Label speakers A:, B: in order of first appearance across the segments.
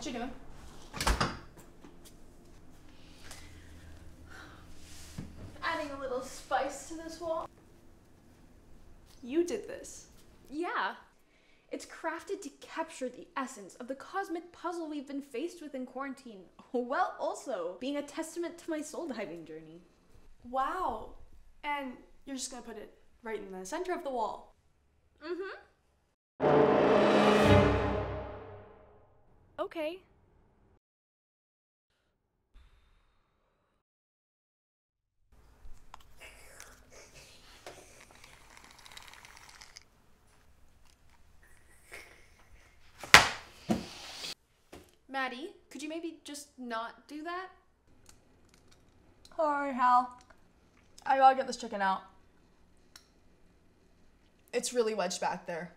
A: chicken.
B: Adding a little spice to this wall.
A: You did this.
B: Yeah. It's crafted to capture the essence of the cosmic puzzle we've been faced with in quarantine, while also being a testament to my soul diving journey.
A: Wow. And you're just gonna put it right in the center of the wall.
C: Okay.
B: Maddie, could you maybe just not do that?
A: Alright, Hal. I gotta get this chicken out. It's really wedged back there.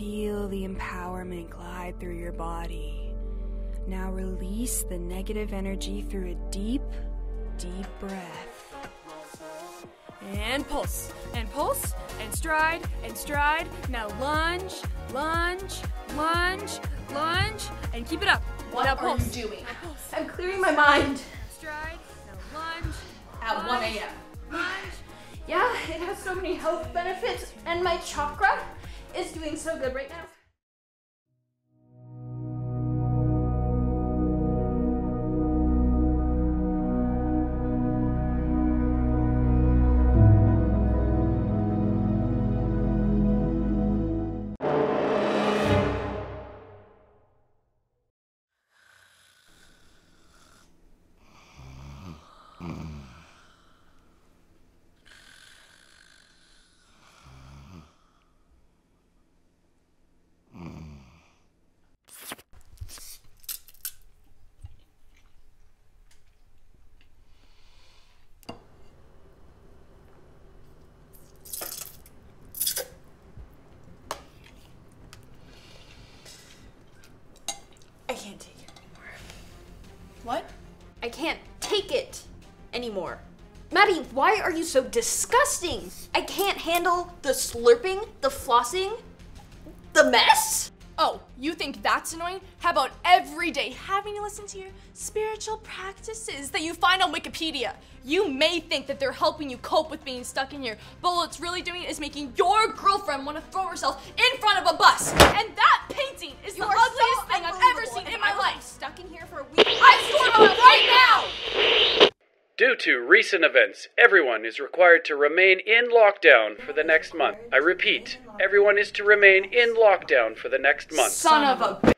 C: Feel the empowerment glide through your body. Now release the negative energy through a deep, deep breath. And pulse, and pulse, and stride, and stride. Now lunge, lunge, lunge, lunge, and keep it up.
B: What
C: now
B: are
C: pulse.
B: you doing? I'm clearing my mind.
C: Stride, now lunge.
B: At 1 a.m.
C: Lunge.
B: Yeah, it has so many health benefits, and my chakra is doing so good right now.
A: What?
B: I can't take it anymore. Maddie, why are you so disgusting? I can't handle the slurping, the flossing, the mess.
A: Oh, you think that's annoying? How about every day having to listen to your spiritual practices that you find on Wikipedia? You may think that they're helping you cope with being stuck in here, but what it's really doing is making your girlfriend want to throw herself in front of a bus. And that painting is the
B: You are
A: ugliest
B: so
A: thing I've ever seen in my
B: I
A: life.
B: Stuck in here for a week.
A: I'm storming right now!
D: Due to recent events, everyone is required to remain in lockdown for the next month. I repeat, everyone is to remain in lockdown for the next month.
A: Son of a